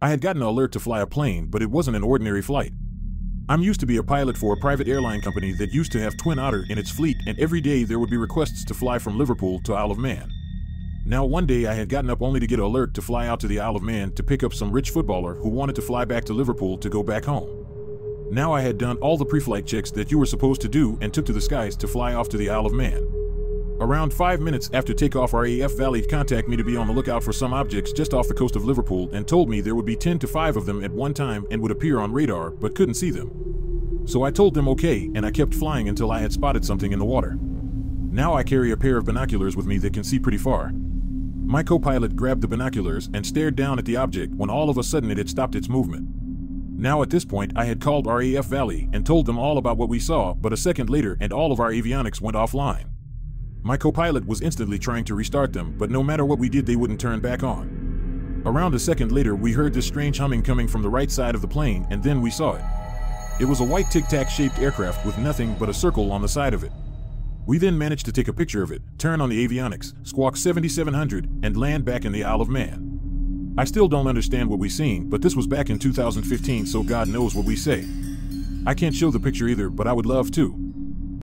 I had gotten an alert to fly a plane, but it wasn't an ordinary flight. I'm used to be a pilot for a private airline company that used to have Twin Otter in its fleet, and every day there would be requests to fly from Liverpool to Isle of Man. Now, one day I had gotten up only to get an alert to fly out to the Isle of Man to pick up some rich footballer who wanted to fly back to Liverpool to go back home. Now I had done all the pre-flight checks that you were supposed to do and took to the skies to fly off to the Isle of Man. Around five minutes after takeoff, RAF Valley contacted me to be on the lookout for some objects just off the coast of Liverpool and told me there would be 10 to 5 of them at one time and would appear on radar, but couldn't see them. So I told them okay, and I kept flying until I had spotted something in the water. Now I carry a pair of binoculars with me that can see pretty far. My co-pilot grabbed the binoculars and stared down at the object when all of a sudden it had stopped its movement. Now at this point, I had called RAF Valley and told them all about what we saw, but a second later and all of our avionics went offline. My co-pilot was instantly trying to restart them, but no matter what we did, they wouldn't turn back on. Around a second later, we heard this strange humming coming from the right side of the plane, and then we saw it. It was a white tic-tac shaped aircraft with nothing but a circle on the side of it. We then managed to take a picture of it, turn on the avionics, squawk 7700, and land back in the Isle of Man. I still don't understand what we seen, but this was back in 2015, so God knows what we say. I can't show the picture either, but I would love to.